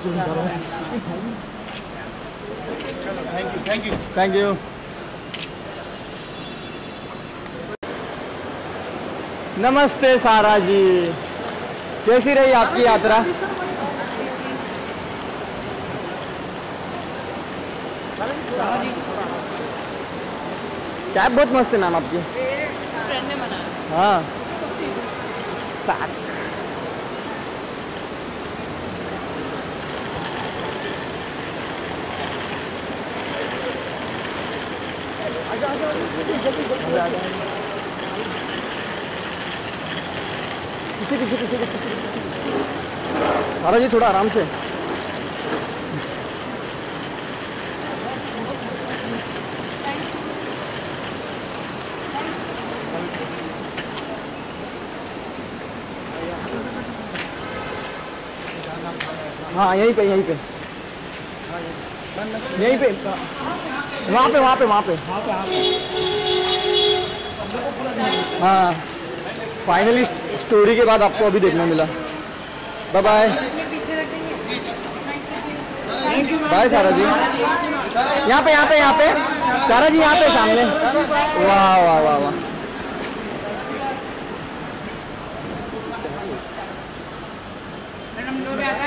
Thank you thank you thank you नमस्ते सारा जी। कैसी रही आपकी यात्रा? कैब बहुत मस्त है मैम आपकी हाँ। सात पीछे पीछे पीछे पीछे सारा जी, थोड़ा आराम से। हाँ यहीं पे यहीं पे। यहीं पे। वहाँ पे वहाँ पे वहाँ पे। हाँ। फाइनली स्टोरी के बाद आपको अभी देखने मिला। बाय बाय बाय सारा जी। यहाँ पे यहाँ पे यहाँ पे। सारा जी यहाँ पे सामने। वाह वाह वाह वाह।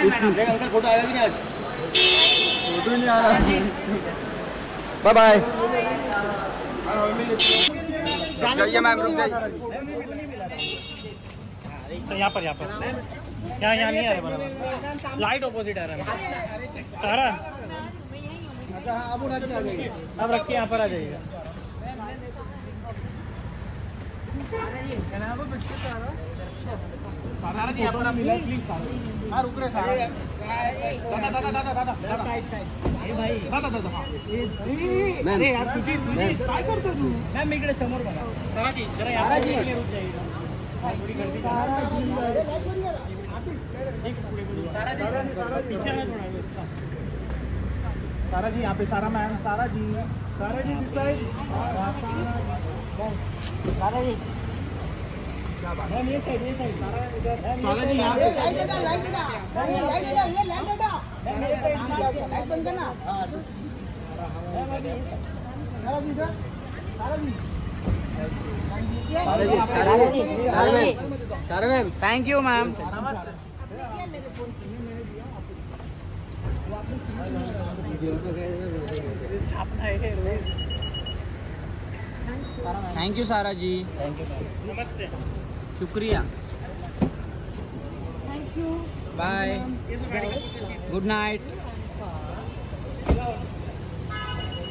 अंकल फ़ोटो आएगा कि नहीं आज? फ़ोटो नहीं आ रहा बाय बाय जाइए मैम रुक जाइए। तो यहाँ पर यहाँ पर। यहाँ यहाँ नहीं आ रहा बराबर। लाइट ऑपोजिट आ रहा है। सारा? अब रख के यहाँ पर आ जाइएगा। सारा जी यहाँ पर आप प्लीज़ हाँ रुक रहे सारा दादा दादा दादा दादा साइड साइड भाई दादा दादा हाँ अरे यार तुझी तुझी काय करतो तू मॅम इकडे समोर बघा सारा जी जरा यहाँ पर रुक जाइएगा थोड़ी गर्दी सारा जी पुढे सारा जी सारा सारा जी यहाँ पे सारा मैम सारा जी सारा जी सारा जी। मैम ये साइड ये साइड सारा इधर सारा जी यहाँ पे मैम ये साइड थैंक यू मैम छापना है थैंक यू सारा जी नमस्ते शुक्रिया। Bye good night